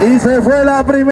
Y se fue la primera.